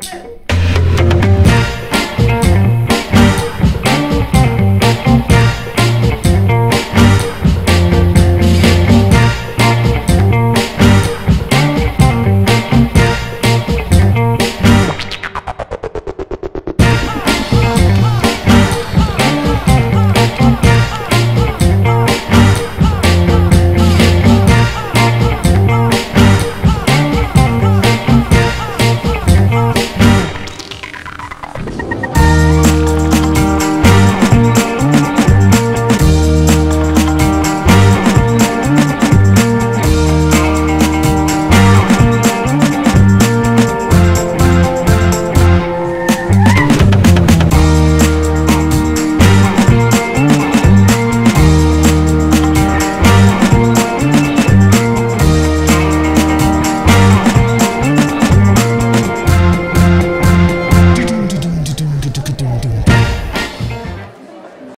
Hey.